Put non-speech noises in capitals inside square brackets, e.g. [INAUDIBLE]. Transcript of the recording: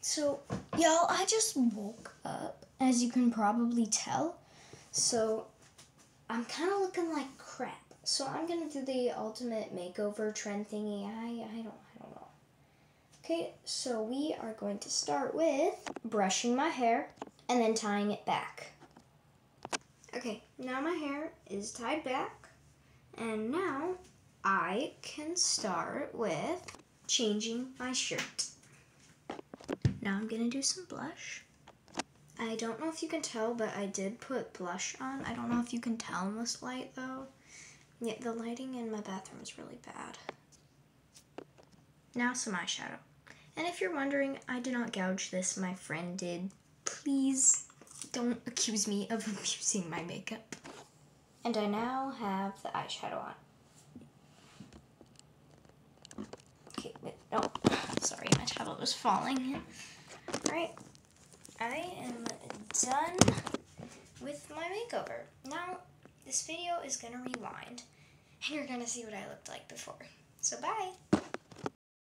So, y'all, I just woke up, as you can probably tell. So, I'm kind of looking like crap. So, I'm gonna do the ultimate makeover trend thingy. I, I don't, I don't know. Okay, so we are going to start with brushing my hair and then tying it back. Okay, now my hair is tied back, and now I can start with changing my shirt. Now I'm gonna do some blush. I don't know if you can tell, but I did put blush on. I don't know if you can tell in this light though. Yeah, the lighting in my bathroom is really bad. Now some eyeshadow. And if you're wondering, I did not gouge this, my friend did. Please don't accuse me of [LAUGHS] abusing my makeup. And I now have the eyeshadow on. Okay, wait, no, sorry, my tablet was falling. Alright, I am done with my makeover. Now, this video is gonna rewind, and you're gonna see what I looked like before. So bye!